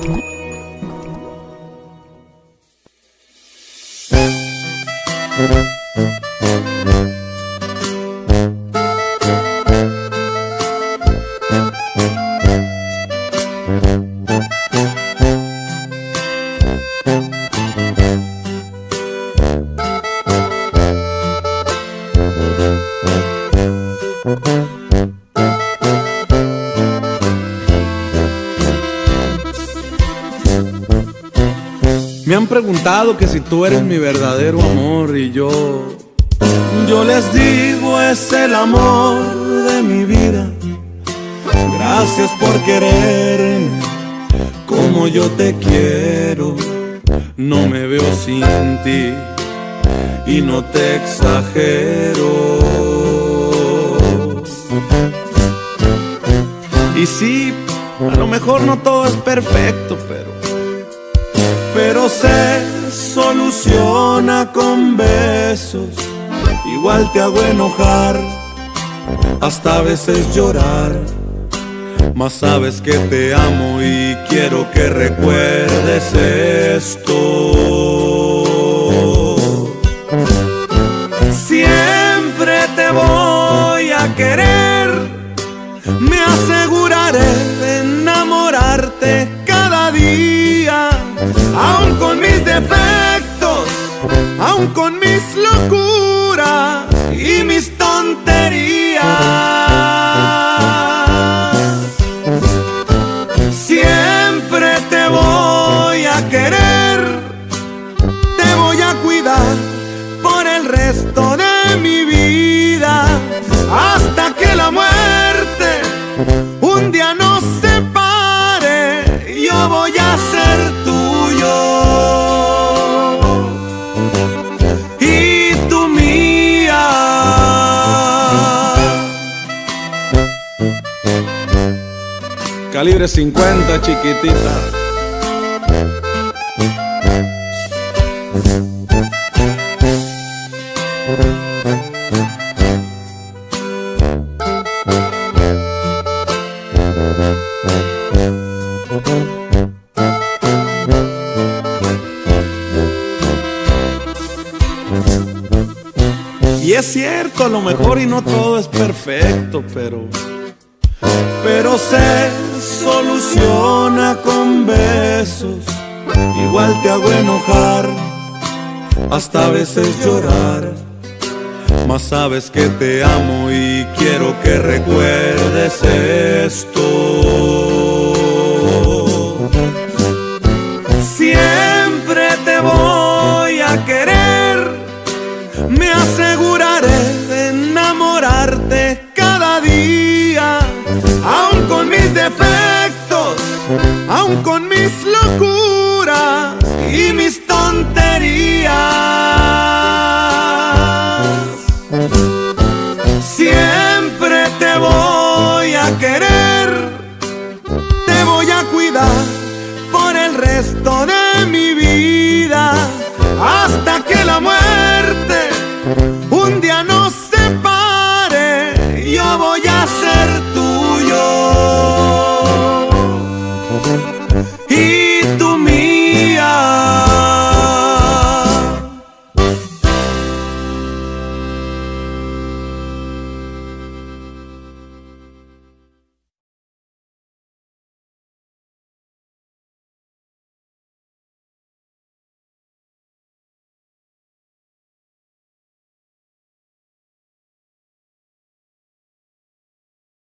Mm-hmm. Han preguntado que si tú eres mi verdadero amor y yo, yo les digo es el amor de mi vida. Gracias por quererme como yo te quiero. No me veo sin ti y no te exagero. Y sí, a lo mejor no todo es perfecto, pero pero se soluciona con besos. Igual te hago enojar, hasta a veces llorar. Mas sabes que te amo y quiero que recuerdes esto. Siempre te voy con mis locuras Calibre 50, chiquitita. Y es cierto, a lo mejor y no todo es perfecto, pero pero se soluciona con besos. Igual te hago enojar, hasta a veces llorar. Mas sabes que te amo y quiero que recuerdes esto. Siempre te voy a querer, me aseguraré de enamorarte aun con mis locuras y mis tonterías. Siempre te voy a querer, te voy a cuidar por el resto de